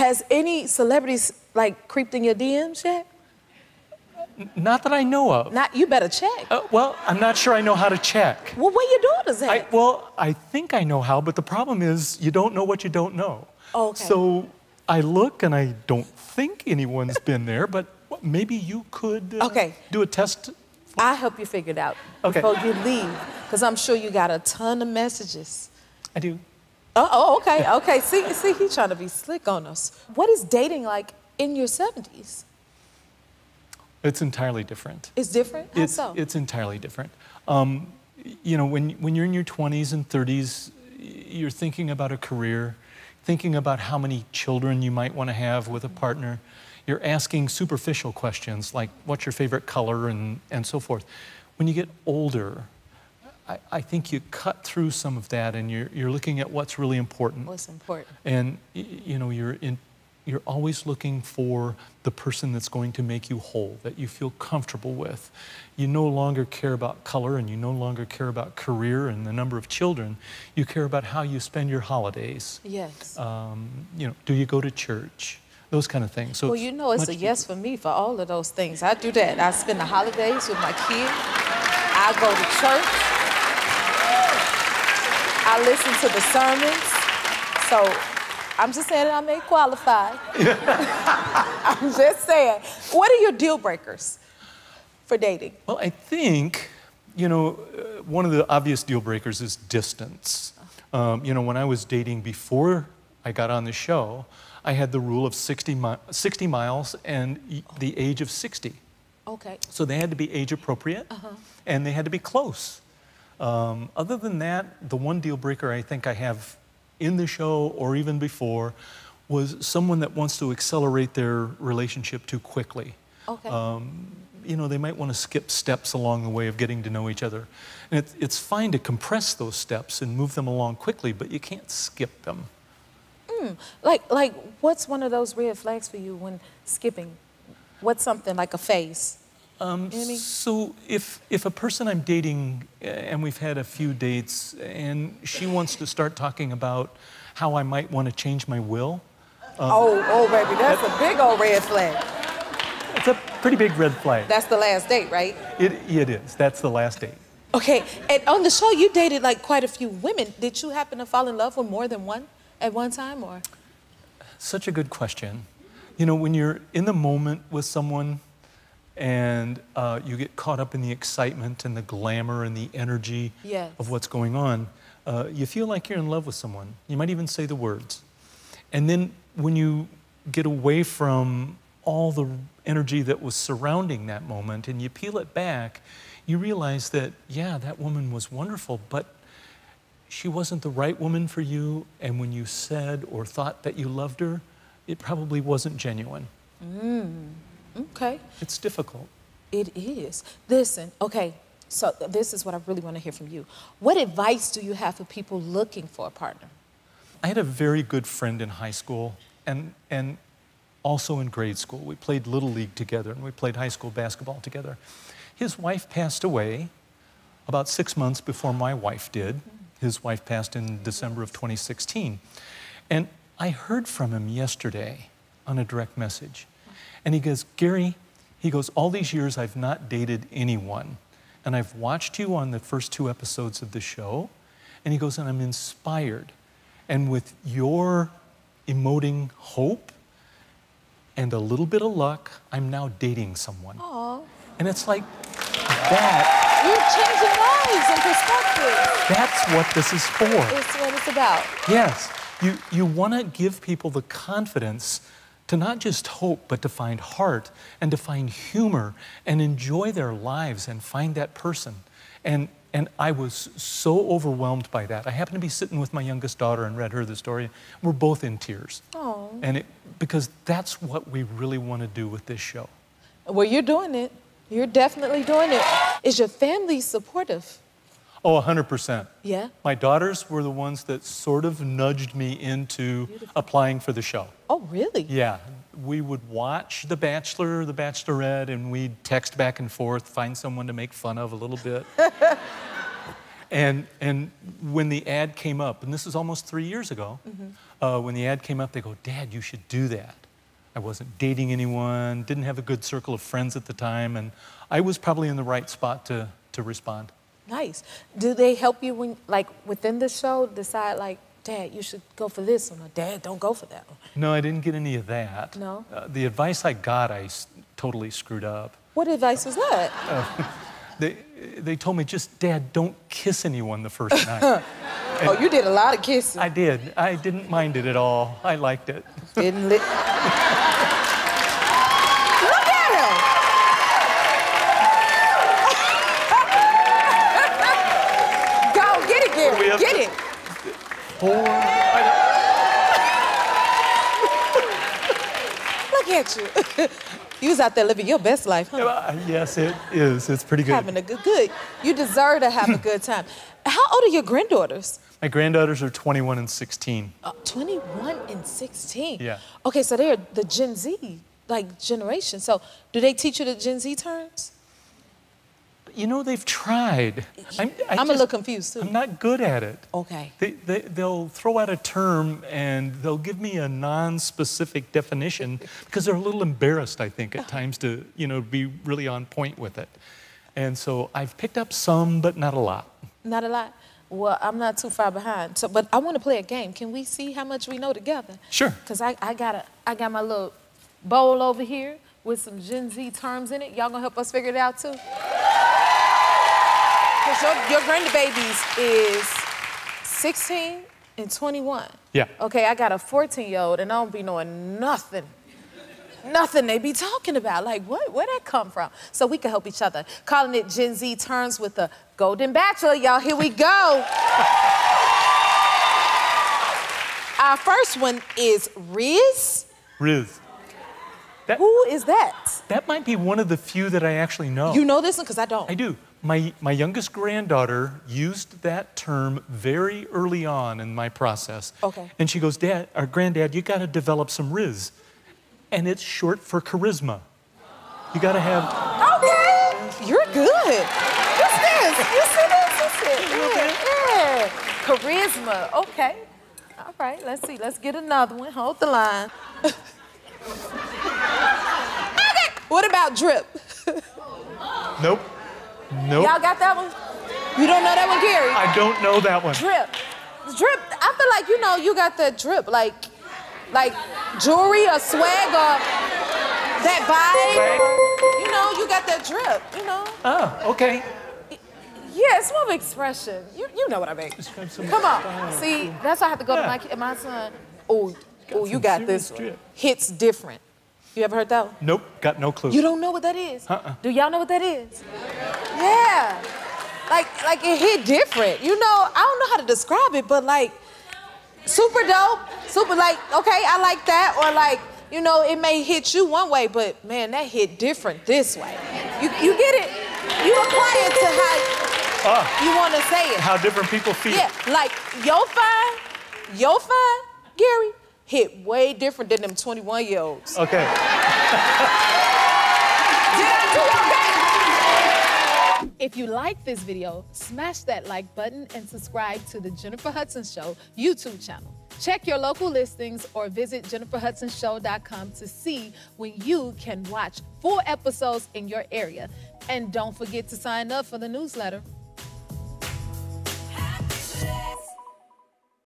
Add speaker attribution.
Speaker 1: Has any celebrities like creeped in your DMs yet?
Speaker 2: Not that I know of.
Speaker 1: Not. You better check.
Speaker 2: Uh, well, I'm not sure I know how to check.
Speaker 1: well, where your daughters at?
Speaker 2: I, well, I think I know how, but the problem is you don't know what you don't know.
Speaker 1: Oh, okay.
Speaker 2: So I look and I don't think anyone's been there, but maybe you could uh,
Speaker 1: Okay.
Speaker 2: do a test.
Speaker 1: I'll help you figure it out
Speaker 2: Okay.
Speaker 1: before you leave, because I'm sure you got a ton of messages.
Speaker 2: I do.
Speaker 1: Oh, oh, okay, okay. See, see, he's trying to be slick on us. What is dating like in your 70s?
Speaker 2: It's entirely different.
Speaker 1: It's different? How
Speaker 2: It's,
Speaker 1: so?
Speaker 2: it's entirely different. Um, you know, when, when you're in your 20s and 30s, you're thinking about a career, thinking about how many children you might want to have with a partner. You're asking superficial questions like, what's your favorite color, and, and so forth. When you get older, I, I think you cut through some of that and you're, you're looking at what's really important.
Speaker 1: What's important?
Speaker 2: And you know, you're in, you're always looking for the person that's going to make you whole, that you feel comfortable with. You no longer care about color and you no longer care about career and the number of children. You care about how you spend your holidays.
Speaker 1: Yes.
Speaker 2: Um, you know, do you go to church? Those kind of things. So
Speaker 1: well, you know, it's a yes for me for all of those things. I do that. I spend the holidays with my kids. I go to church. I listen to the sermons. So I'm just saying that I may qualify. I'm just saying. What are your deal breakers for dating?
Speaker 2: Well, I think, you know, uh, one of the obvious deal breakers is distance. Um, you know, when I was dating before I got on the show, I had the rule of 60, mi- 60 miles and the age of 60.
Speaker 1: Okay.
Speaker 2: So they had to be age appropriate and they had to be close. Um, other than that, the one deal breaker I think I have in the show or even before was someone that wants to accelerate their relationship too quickly
Speaker 1: Okay.
Speaker 2: um, you know, they might want to skip steps along the way of getting to know each other. And it, it's fine to compress those steps and move them along quickly, but you can't skip them.
Speaker 1: like, like, what's one of those red flags for you when skipping? What's something like a phase?
Speaker 2: Um,
Speaker 1: know what I mean?
Speaker 2: So if, if a person I'm dating uh, and we've had a few dates and she wants to start talking about how I might want to change my will,
Speaker 1: oh, oh, baby, that's a big old red flag.
Speaker 2: it's a pretty big red flag.
Speaker 1: That's the last date, right?
Speaker 2: It, it is. That's the last date.
Speaker 1: Okay, and on the show, you dated like quite a few women. Did you happen to fall in love with more than one at one time, or?
Speaker 2: Such a good question. You know, when you're in the moment with someone and uh, you get caught up in the excitement and the glamour and the energy
Speaker 1: Yes.
Speaker 2: of what's going on, uh, you feel like you're in love with someone. You might even say the words. And then when you get away from all the energy that was surrounding that moment and you peel it back, you realize that, yeah, that woman was wonderful, but she wasn't the right woman for you, and when you said or thought that you loved her, it probably wasn't genuine.
Speaker 1: Okay,
Speaker 2: It's difficult.
Speaker 1: it is. Listen, okay, so this is what I really want to hear from you. What advice do you have for people looking for a partner?
Speaker 2: I had a very good friend in high school and, and also in grade school. We played Little League together and we played high school basketball together. His wife passed away about six months before my wife did. His wife passed in December of 2016. And I heard from him yesterday on a direct message. And he goes, Gary, he goes, all these years I've not dated anyone. And I've watched you on the first two episodes of the show. And he goes, and I'm inspired. And with your emoting hope and a little bit of luck, I'm now dating someone.
Speaker 1: Aw,
Speaker 2: And it's like, that,
Speaker 1: you're changing lives and perspectives.
Speaker 2: that's what this is for.
Speaker 1: It's what it's about.
Speaker 2: Yes, you, you want to give people the confidence to not just hope, but to find heart and to find humor and enjoy their lives and find that person. And, and I was so overwhelmed by that. I happened to be sitting with my youngest daughter and read her the story. We're both in tears.
Speaker 1: Oh,
Speaker 2: And it, because that's what we really want to do with this show.
Speaker 1: well, you're doing it. You're definitely doing it. Is your family supportive?
Speaker 2: Oh, 100%.
Speaker 1: Yeah.
Speaker 2: My daughters were the ones that sort of nudged me into applying for the show.
Speaker 1: Oh, really?
Speaker 2: Yeah, we would watch The Bachelor, The Bachelorette, and we'd text back and forth, find someone to make fun of a little bit. And, and when the ad came up, and this is almost three years ago, uh, when the ad came up, they go, Dad, you should do that. I wasn't dating anyone, didn't have a good circle of friends at the time, and I was probably in the right spot to, to respond.
Speaker 1: Nice. Do they help you when, like, within the show, decide, like, Dad, you should go for this one, or Dad, don't go for that one?
Speaker 2: No, I didn't get any of that.
Speaker 1: No?
Speaker 2: Uh, the advice I got, I s- totally screwed up.
Speaker 1: What advice was that?
Speaker 2: They, they told me, just, Dad, don't kiss anyone the first night.
Speaker 1: oh, you did a lot of kissing.
Speaker 2: I did. I didn't mind it at all. I liked it.
Speaker 1: Didn't li- Look at you. you was out there living your best life, huh?
Speaker 2: uh, yes, it is. It's pretty good.
Speaker 1: Having a good, good. You deserve to have a good time. How old are your granddaughters?
Speaker 2: My granddaughters are 21 and 16.
Speaker 1: Uh, 21 and 16.
Speaker 2: Yeah.
Speaker 1: Okay, so they're the Gen Z, like generation. So do they teach you the Gen Z terms?
Speaker 2: You know, they've tried. I'm, I
Speaker 1: I'm a little confused too.
Speaker 2: I'm not good at it.
Speaker 1: Okay.
Speaker 2: They, they, they'll throw out a term and they'll give me a non-specific definition because they're a little embarrassed, I think, at times to, you know, be really on point with it. And so I've picked up some, but not a lot.
Speaker 1: Not a lot. Well, I'm not too far behind. So, but I want to play a game. Can we see how much we know together?
Speaker 2: Sure.
Speaker 1: Cause I, I got a, I got my little bowl over here with some Gen Z terms in it. Y'all gonna help us figure it out too? Cause your, your grandbabies is 16 and 21.
Speaker 2: Yeah.
Speaker 1: Okay, I got a 14 year old and I don't be knowing nothing. Nothing they be talking about. Like, what? Where that come from? So we can help each other. Calling it Gen Z terms with the Golden Bachelor. Y'all, here we go. Our first one is Rizz.
Speaker 2: Rizz. That,
Speaker 1: Who is that?
Speaker 2: that might be one of the few that I actually know.
Speaker 1: You know this one? Because I don't.
Speaker 2: I do. My, my youngest granddaughter used that term very early on in my process.
Speaker 1: Okay.
Speaker 2: And she goes, Dad, or Granddad, you got to develop some rizz. And it's short for charisma. You got to have.
Speaker 1: Okay. You're good. What's this? You see this? You see it? Yeah, yeah. Charisma. Okay. All right. Let's see. Let's get another one. Hold the line. okay. What about drip?
Speaker 2: Nope. Nope.
Speaker 1: Y'all got that one? You don't know that one, Gary?
Speaker 2: I don't know that one.
Speaker 1: drip. Drip. I feel like you know you got the drip, like, like jewelry or swag or that vibe. You know, you got that drip. You know.
Speaker 2: Oh, okay.
Speaker 1: Yeah, it's more of expression. You, you know what I mean.
Speaker 2: Just got some
Speaker 1: Come on.
Speaker 2: style.
Speaker 1: See, that's why I have to go
Speaker 2: Yeah.
Speaker 1: to my kid, my son. Oh, oh, you got this. Hits different. You ever heard that one?
Speaker 2: Nope, got no clue.
Speaker 1: You don't know what that is?
Speaker 2: Uh-uh.
Speaker 1: Do y'all know what that is? Yeah. Like, like it hit different. You know, I don't know how to describe it, but like, super dope. Super like, okay, I like that. Or like, you know, it may hit you one way, but man, that hit different this way. You, you get it? You apply it to how
Speaker 2: Ah,
Speaker 1: you want to say it.
Speaker 2: how different people feel.
Speaker 1: Yeah, like yo fine, yo fine, Gary, hit way different than them 21 year olds.
Speaker 2: Okay.
Speaker 1: If you like this video, smash that like button and subscribe to the Jennifer Hudson Show YouTube channel. Check your local listings or visit jenniferhudsonshow.com to see when you can watch full episodes in your area. And don't forget to sign up for the newsletter.